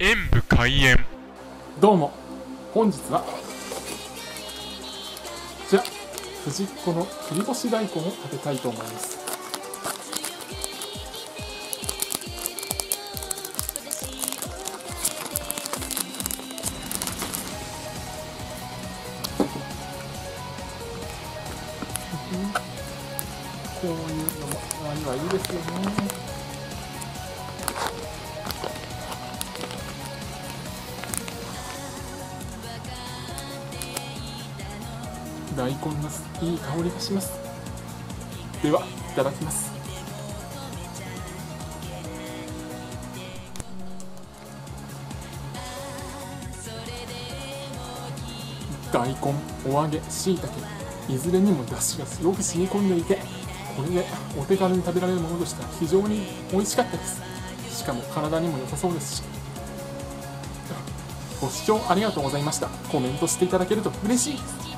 演武開演。どうも。本日はこちら。藤子の切り干し大根を食べたいと思います。こういうのもワイワイいいですよね大根のいい香りがします。ではいただきます。大根お揚げしいたけいずれにも出汁がよく染み込んでいてこれでお手軽に食べられるものとしては非常に美味しかったです。しかも体にも良さそうですし。ご視聴ありがとうございました。コメントしていただけると嬉しいです。